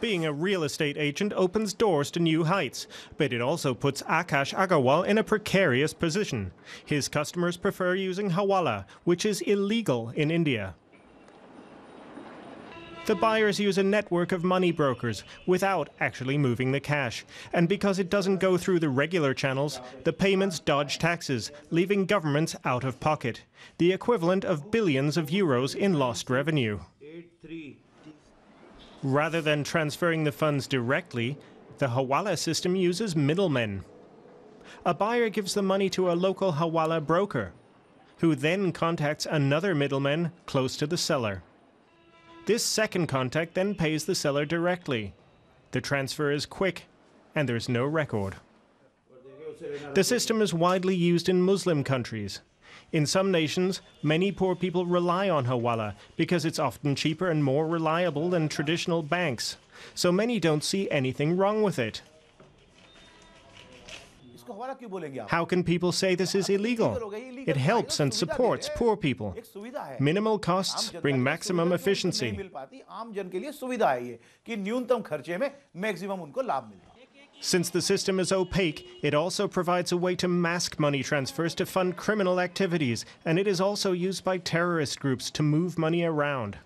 Being a real estate agent opens doors to new heights, but it also puts Akash Agarwal in a precarious position. His customers prefer using Hawala, which is illegal in India. The buyers use a network of money brokers without actually moving the cash. And because it doesn't go through the regular channels, the payments dodge taxes, leaving governments out of pocket, the equivalent of billions of euros in lost revenue. Rather than transferring the funds directly, the Hawala system uses middlemen. A buyer gives the money to a local Hawala broker, who then contacts another middleman close to the seller. This second contact then pays the seller directly. The transfer is quick, and there's no record. The system is widely used in Muslim countries. In some nations, many poor people rely on Hawala because it's often cheaper and more reliable than traditional banks. So many don't see anything wrong with it. How can people say this is illegal? It helps and supports poor people. Minimal costs bring maximum efficiency. Since the system is opaque, it also provides a way to mask money transfers to fund criminal activities, and it is also used by terrorist groups to move money around.